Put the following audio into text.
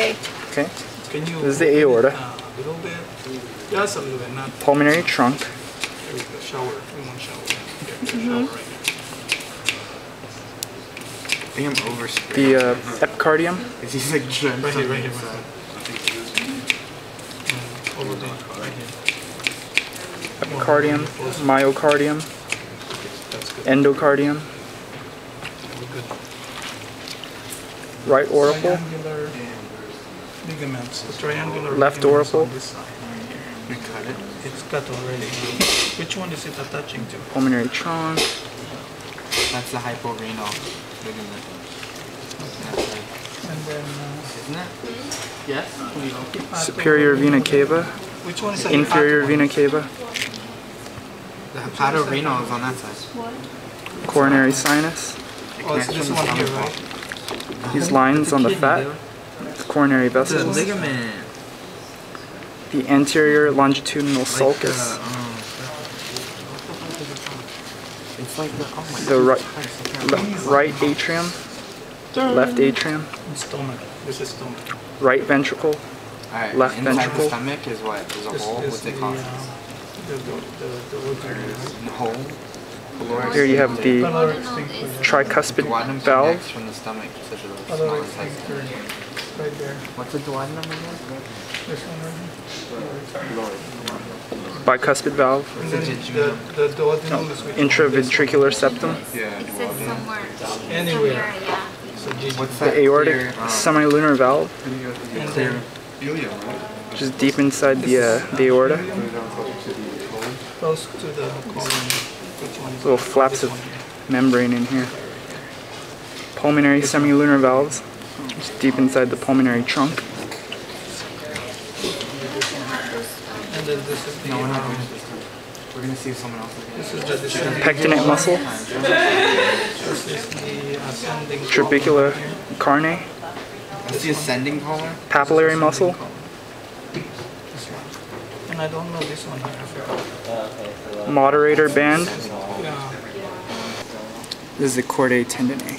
Okay. Okay. Can you This is the aorta. uh, a little bit? Just a little bit, not Pulmonary trunk. there we go. Shower. We want shower. Okay, Mm-hmm. shower right I think I'm overspray. The uh, epicardium. Is he's like drenched Right here, right here, inside. here. Over there, right here. Epicardium. Myocardium. Endocardium. Right auricle. Triangular ligaments. The triangular Left ligaments auricle. on this side. We cut it. It's cut already. Which one is it attaching to? Pulmonary trunk. That's the hepatorenal ligament. And then uh, Isn't it? Yes. Superior vena cava. which one is the Inferior vena cava. The hepatorenal is on that side. Coronary sinus. Oh, it's this one here, right? These lines on the fat. Coronary The ligament. The anterior longitudinal sulcus. The, um, it's like the, oh my The right, Christ, le- right atrium. Left atrium. Stomach. This is stomach. Right ventricle. Alright, left inside ventricle. the stomach is what? There's a hole? is What's it called? uh, the, hole? Here you have the Pyloric sphincter. tricuspid duodenum valve. Connects the stomach to the small Pyloric sphincter. intestine. Right there. What's the duodenum again? This one right here. Bicuspid valve. And then the, the duodenum is which? Interventricular septum. Yeah, It says somewhere. Anywhere. Yeah. So GG. What's The that aortic clear, um, semilunar valve, And then which is deep inside the uh, the aorta. close to the colon. Which one is Little flaps of membrane in here. Pulmonary semilunar valves, which is deep inside the pulmonary trunk. And then this is the, No, we're not um, going to. We're going to see if someone else this is the descending. Pectinate muscle, This is the ascending. trabeculae carneae, That's the ascending colon? papillary muscle, And I don't know this one here. Moderator band. Yeah. This is the chordae tendineae.